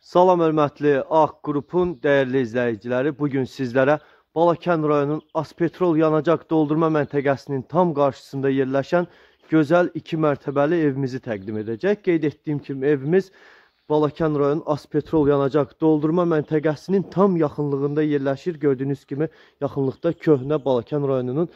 Salam hörmətli Ağ qrupun dəyərli izləyiciləri. Bu gün sizlərə Balakən rayonunun Aspetrol yanacaq doldurma məntəqəsinin tam qarşısında yerləşən gözəl 2 mərtəbəli evimizi təqdim edəcək. Qeyd etdiyim kimi evimiz Balakən rayonunun Aspetrol yanacaq doldurma məntəqəsinin tam yaxınlığında yerləşir. Gördüyünüz kimi yaxınlıqda köhnə Balakən rayonunun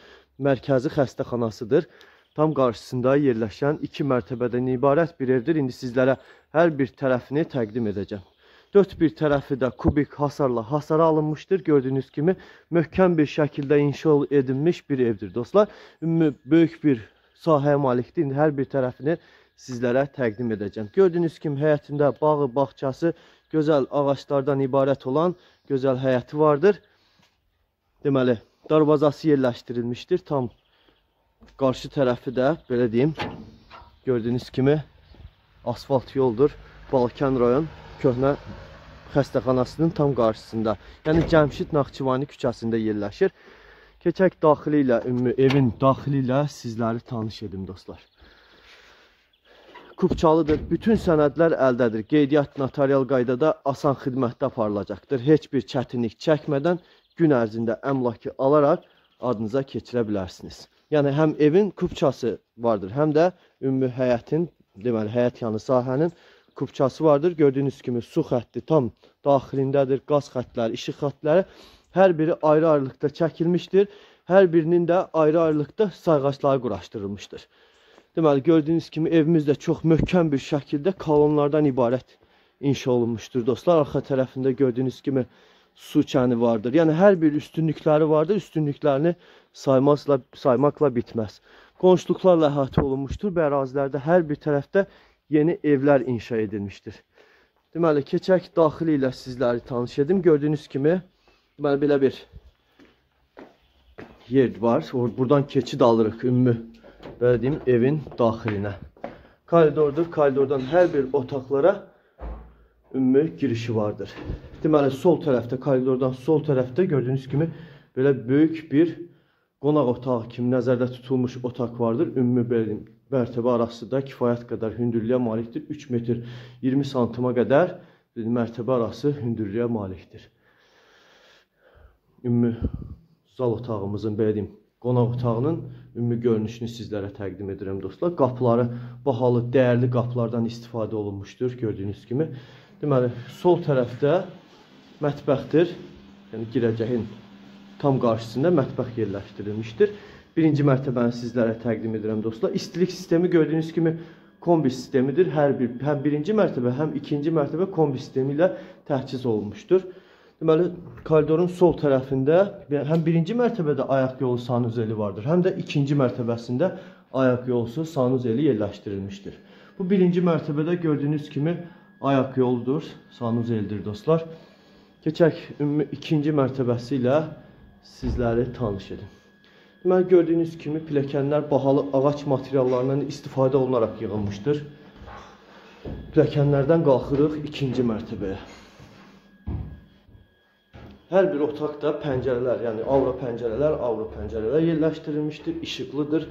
mərkəzi xəstəxanasıdır. Tam qarşısında yerləşən 2 mərtəbədən ibarət bir evdir. İndi sizlərə hər bir tərəfini təqdim edəcəm. Dört bir tərəfi də kubik hasarla hasara alınmışdır. Gördüyünüz kimi möhkəm bir şəkildə inşa edilmiş bir evdir dostlar. Ümumi böyük bir sahəyə malikdir. İndi hər bir tərəfini sizlərə təqdim edəcəm. Gördüyünüz kimi həyətində bağı, bağçası, gözəl ağaclardan ibarət olan gözəl həyəti vardır. Deməli, darvazası yerləşdirilmişdir. Tam qarşı tərəfi də belə deyim, gördüyünüz kimi asfalt yoldur. Balkan rayon köhnə xəstəxanasının tam qarşısında. Yəni Cəmşid Naxçıvani küçəsində yerləşir. Keçək daxili ilə, ümumi evin daxili ilə sizləri tanış edim dostlar. Kupçalıdır. Bütün sənədlər əldədir. Qeydiyyat notarial qaydada asan xidmətdə aparılacaqdır. Heç bir çətinlik çəkmədən gün ərzində əmlakı alaraq adınıza keçirə bilərsiniz. Yəni həm evin kupçası vardır, həm də ümumi həyətin, deməli həyət yanı sahənin kupçası vardır. Gördüyünüz kimi su xətti tam daxilindədir. Qaz xəttləri, işıq xəttləri hər biri ayrı-ayrılıqda çəkilmişdir. Hər birinin də ayrı-ayrılıqda sayğacları quraşdırılmışdır. Deməli, gördüyünüz kimi evimiz də çox möhkəm bir şəkildə kolonlardan ibarət inşa olunmuşdur. Dostlar, arxa tərəfində gördüyünüz kimi su kəni vardır. Yəni, hər bir üstünlükləri vardır. Üstünlüklərini saymazla, saymakla bitməz. Qonşuluqlarla əhatə olunmuşdur. Bu ərazilərdə hər bir tərəfdə yeni evlər inşa edilmişdir. Deməli, keçək daxili ilə sizləri tanış edim. Gördüyünüz kimi, deməli, belə bir yer var. Buradan keçid alırıq ümumi, belə deyim, evin daxilinə. Koridordur. Koridordan hər bir otaqlara ümumi girişi vardır. Deməli, sol tərəfdə, koridordan sol tərəfdə gördüyünüz kimi belə böyük bir qonaq otağı kimi nəzərdə tutulmuş otaq vardır. Ümumi belə deyim, mərtəbə arası da kifayət qədər hündürlüyə malikdir. 3 metr 20 santıma qədər mərtəbə arası hündürlüyə malikdir. Ümumi zal otağımızın, belə deyim, qonaq otağının ümumi görünüşünü sizlərə təqdim edirəm dostlar. Qapıları bahalı, dəyərli qapılardan istifadə olunmuşdur, gördüyünüz kimi. Deməli, sol tərəfdə mətbəxdir. Yəni girəcəyin tam qarşısında mətbəx yerləşdirilmişdir birinci mərtəbəni sizlərə təqdim edirəm dostlar. İstilik sistemi gördüyünüz kimi kombi sistemidir. Hər bir həm birinci mərtəbə, həm ikinci mərtəbə kombi sistemi ilə təchiz olunmuşdur. Deməli, koridorun sol tərəfində həm birinci mərtəbədə ayaq yolu sanuzeli vardır, həm də ikinci mərtəbəsində ayaq yolusu sanuzeli yerləşdirilmişdir. Bu birinci mərtəbədə gördüyünüz kimi ayaq yoludur, sanuzeldir dostlar. Keçək ümumi ikinci mərtəbəsi ilə sizləri tanış edim. Deməli, gördüyünüz kimi pilləkənlər bahalı ağac materiallarından istifadə olunaraq yığılmışdır. Pilləkənlərdən qalxırıq ikinci mərtəbəyə. Hər bir otaqda pəncərələr, yəni avro pəncərələr, avro pəncərələr yerləşdirilmişdir, işıqlıdır.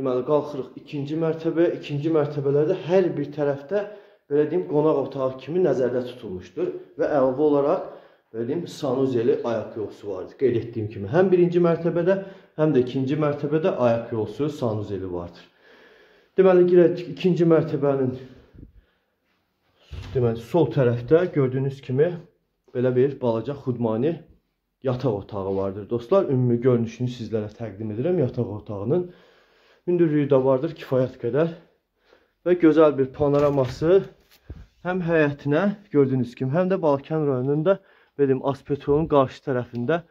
Deməli, qalxırıq ikinci mərtəbəyə. İkinci mərtəbələrdə hər bir tərəfdə, belə deyim, qonaq otağı kimi nəzərdə tutulmuşdur və əlavə olaraq belə deyim, sanuzeli ayaq yolsu vardır. Qeyd etdiyim kimi, həm birinci mərtəbədə, həm də ikinci mərtəbədə ayaq yolsu sanuzeli vardır. Deməli, girək ikinci mərtəbənin deməli, sol tərəfdə gördüyünüz kimi belə bir balaca xudmani yataq otağı vardır. Dostlar, ümumi görünüşünü sizlərə təqdim edirəm yataq otağının. Hündürlüyü də vardır kifayət qədər və gözəl bir panoraması həm həyətinə gördüyünüz kimi, həm də Balkan rayonunda Benim Aspetrolun qarşı tərəfində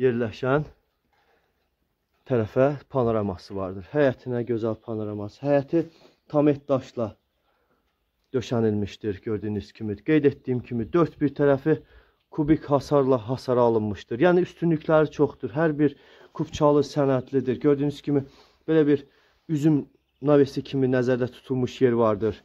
yerləşən tərəfə panoraması vardır. Həyətinə gözəl panoraması. Həyəti tamet daşla döşənilmişdir gördüyünüz kimi. Qeyd etdiyim kimi dörd bir tərəfi kubik hasarla hasara alınmışdır. Yəni üstünlükləri çoxdur. Hər bir kubçalı sənədlidir. Gördüyünüz kimi belə bir üzüm navesi kimi nəzərdə tutulmuş yer vardır.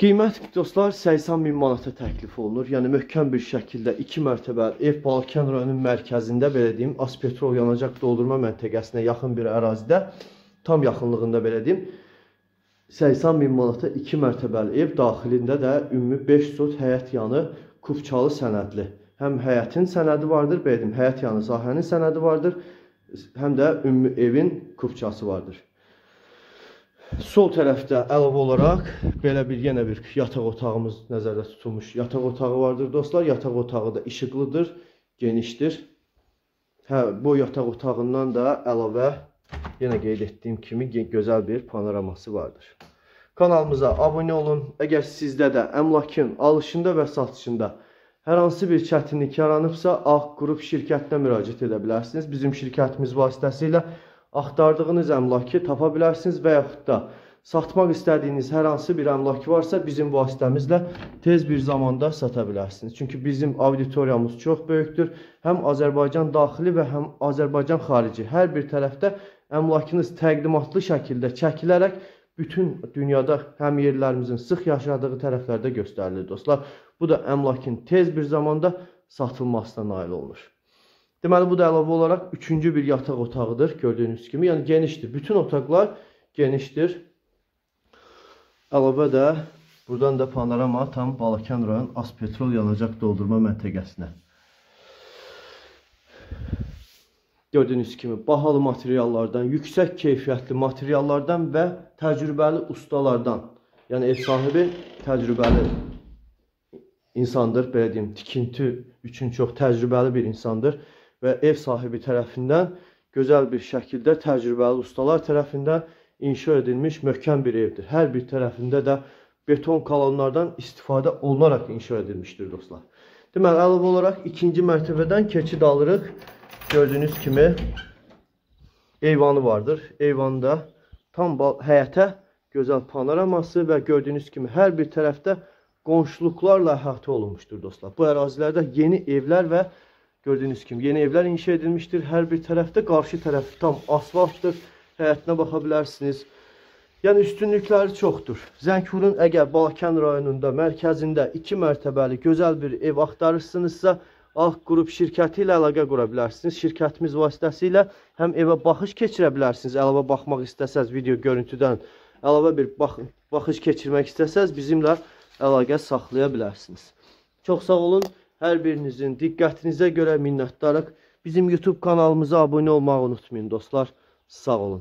Qiymət dostlar 80 min manata təklif olunur. Yəni möhkəm bir şəkildə 2 mərtəbəli ev Balkan rayonunun mərkəzində belə deyim, Aspetrol yanacaq doldurma məntəqəsinə yaxın bir ərazidə, tam yaxınlığında belə deyim, 80 min manata 2 mərtəbəli ev, daxilində də ümumi 5 sot həyət yanı kupçalı sənədli. Həm həyətin sənədi vardır, bedim, həyət yanı sahənin sənədi vardır, həm də ümumi evin kupçası vardır. Sol tərəfdə əlavə olaraq belə bir yenə bir yataq otağımız nəzərdə tutulmuş yataq otağı vardır dostlar. Yataq otağı da işıqlıdır, genişdir. Hə, bu yataq otağından da əlavə yenə qeyd etdiyim kimi gözəl bir panoraması vardır. Kanalımıza abunə olun. Əgər sizdə də əmlakın alışında və satışında hər hansı bir çətinlik yaranıbsa, Ağ Qrup şirkətinə müraciət edə bilərsiniz. Bizim şirkətimiz vasitəsilə axtardığınız əmlakı tapa bilərsiniz və yaxud da satmaq istədiyiniz hər hansı bir əmlak varsa bizim vasitəmizlə tez bir zamanda sata bilərsiniz. Çünki bizim auditoriyamız çox böyükdür. Həm Azərbaycan daxili və həm Azərbaycan xarici hər bir tərəfdə əmlakınız təqdimatlı şəkildə çəkilərək bütün dünyada həm yerlərimizin sıx yaşadığı tərəflərdə göstərilir dostlar. Bu da əmlakın tez bir zamanda satılmasına nail olur. Deməli bu da əlavə olaraq üçüncü bir yataq otağıdır gördüyünüz kimi. Yəni genişdir. Bütün otaqlar genişdir. Əlavə də buradan da panorama tam Balakən rayon Aspetrol yanacaq doldurma məntəqəsinə. Gördüyünüz kimi bahalı materiallardan, yüksək keyfiyyətli materiallardan və təcrübəli ustalardan, yəni ev sahibi təcrübəli insandır, belə deyim, tikinti üçün çox təcrübəli bir insandır və ev sahibi tərəfindən gözəl bir şəkildə təcrübəli ustalar tərəfindən inşa edilmiş möhkəm bir evdir. Hər bir tərəfində də beton kolonlardan istifadə olunaraq inşa edilmişdir dostlar. Deməli, əlavə olaraq ikinci mərtəbədən keçid alırıq. Gördüyünüz kimi eyvanı vardır. Eyvanda tam həyətə gözəl panoraması və gördüyünüz kimi hər bir tərəfdə qonşuluqlarla əhatə olunmuşdur dostlar. Bu ərazilərdə yeni evlər və gördüyünüz kimi yeni evlər inşa edilmişdir. Hər bir tərəfdə qarşı tərəf tam asfaltdır. Həyətinə baxa bilərsiniz. Yəni üstünlükləri çoxdur. Zəngurun əgər Balakən rayonunda mərkəzində 2 mərtəbəli gözəl bir ev axtarırsınızsa, Ağ Qrup şirkəti ilə əlaqə qura bilərsiniz. Şirkətimiz vasitəsilə həm evə baxış keçirə bilərsiniz. Əlavə baxmaq istəsəz video görüntüdən əlavə bir bax baxış keçirmək istəsəz bizimlə əlaqə saxlaya bilərsiniz. Çox sağ olun. Hər birinizin diqqətinizə görə minnətdarıq. Bizim YouTube kanalımıza abunə olmağı unutmayın dostlar. Sağ olun.